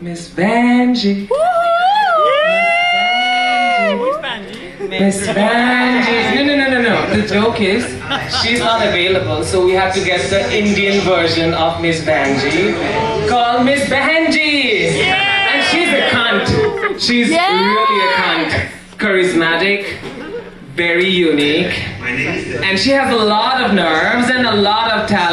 Miss Vanjie. Miss Vanjie. No, no, no, no, no. The joke is, she's not available, so we have to get the Indian version of Miss Vanjie. Call Miss Bhenji. And she's a cunt. She's really a cunt. Charismatic, very unique, and she has a lot of nerves and a lot of talent.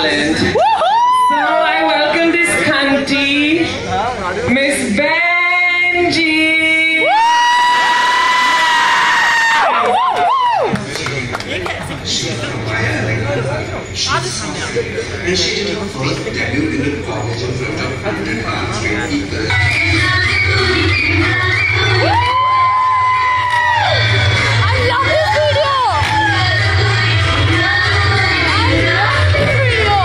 And she did her first debut in the college in front of 100 arms people. I love this video! I love this video!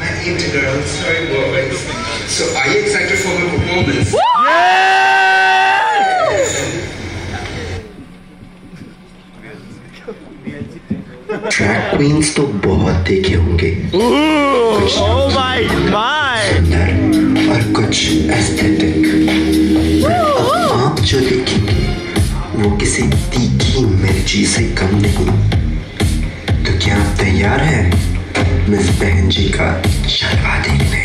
My into girls, sorry boys. So are you excited for my performance? Track queens तो बहुत देखे होंगे। कुछ सुंदर और कुछ aesthetic आप जो देखेंगे वो किसी तीखी मिर्ची से कम नहीं। तो क्या आप तैयार हैं? मिस बहन जी का जलवा देखने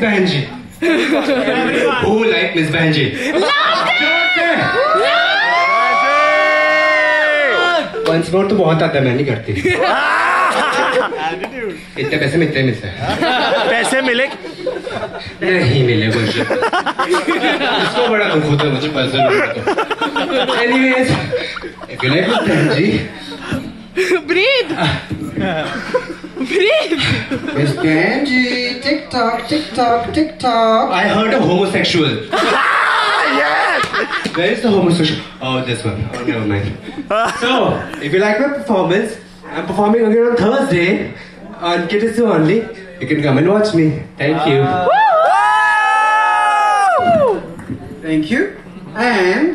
Benji? Who like Miss Benji? Punch mode तो बहुत आता है मैं नहीं करती। इतने पैसे मिलते मिलते हैं। पैसे मिले? नहीं मिले कुछ। इसको बड़ा दुख होता है मुझे पैसे जी breathe Breathe. Breathe. Miss Bhenji tick tock tick tock tick tock I heard a homosexual yes! Where is the homosexual? Oh, this one. Oh, never mind. So, if you like my performance, I'm performing again on Thursday on Kitty Su only. You can come and watch me. Thank you. Thank you. And